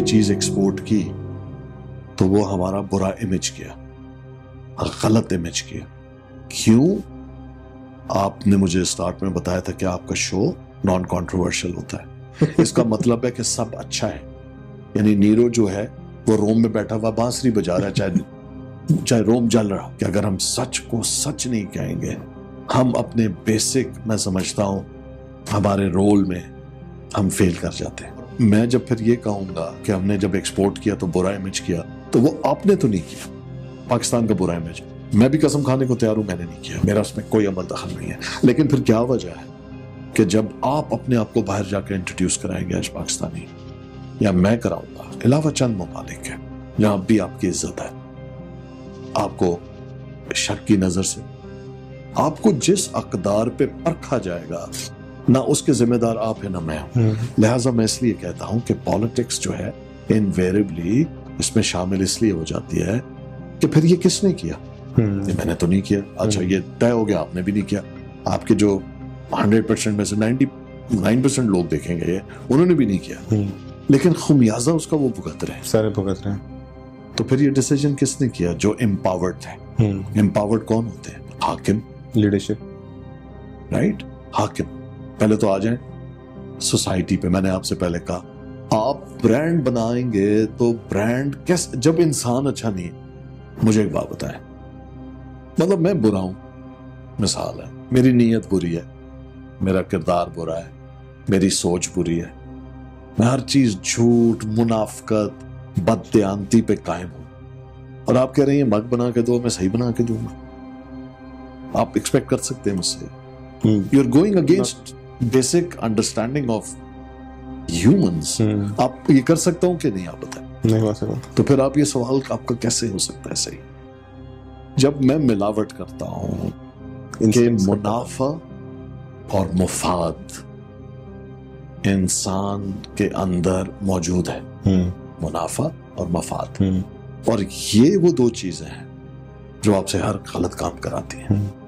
चीज़ export की तो वो हमारा बुरा इमेज किया गलत इमेज किया। क्यों? आपने मुझे स्टार्ट में बताया था कि आपका शो नॉन कंट्रोवर्शियल होता है। इसका मतलब है कि सब अच्छा है। यानी नीरो जो है वो रोम में बैठा हुआ बांसुरी बजा रहा है चाहे चाहे रोम जल रहा कि अगर हम सच को सच नहीं कहेंगे हम अपने बेसिक मैं समझता हूँ हमारे रोल में हम फेल कर जाते हैं। मैं जब फिर ये कहूँगा कि हमने जब एक्सपोर्ट किया तो बुरा इमेज किया तो वो आपने तो नहीं किया। पाकिस्तान का बुरा इमेज मैं भी कसम खाने को तैयार हूँ, मैंने नहीं किया। मेरा उसमें कोई अमल दखल नहीं है। लेकिन फिर क्या वजह है कि जब आप अपने आप को बाहर जाकर इंट्रोड्यूस कराएँगे आज पाकिस्तानी, या मैं कराऊँगा अलावा चंद ममालिक है। जहाँ भी आपकी इज़्ज़त है। आपको शक की नज़र से, आपको जिस अकदार पे परखा जाएगा ना उसके जिम्मेदार आप है ना मैं हूँ। लिहाजा मैं इसलिए कहता हूँ कि पॉलिटिक्स जो है इनवेरेबली इसमें शामिल इसलिए हो जाती है कि फिर ये किसने किया? ये मैंने तो नहीं किया। अच्छा ये तय हो गया आपने भी नहीं किया। आपके जो हंड्रेड परसेंट में से नाइन्टी नाइन परसेंट लोग देखेंगे ये उन्होंने भी नहीं किया। लेकिन खुमियाजा उसका वो भुगत रहे सारे भुगत रहे तो फिर ये डिसीज़न किसने किया? जो एम्पावर्ड थे। एम्पावर्ड कौन होते हैं? हाकिम। लीडरशिप राइट हाकिम। पहले तो आ जाए। सोसाइटी पे मैंने आपसे पहले कहा। आप ब्रांड बनाएँगे तो ब्रांड कैसे जब इंसान अच्छा नहीं है मुझे एक बात बताए। मतलब मैं बुरा हूँ मिसाल है मेरी नीयत बुरी है मेरा किरदार बुरा है मेरी सोच बुरी है। मैं हर चीज़ झूठ मुनाफकत बदयांती पे कायम हूँ। और आप कह रहे हैं मग बना के दो मैं सही बना के दूँगा। आप एक्सपेक्ट कर सकते हैं मुझसे। You are going against basic understanding of humans आप ये कर सकता हूँ कि नहीं आप बताएँ? नहीं सकता। तो फिर आप ये सवाल आपका कैसे हो सकता है सही? जब मैं मिलावट करता हूँ कि मुनाफा और मुफाद इंसान के अंदर मौजूद है। मुनाफा और मफाद। और ये वो दो चीज़ें हैं जो आपसे हर गलत काम कराती हैं।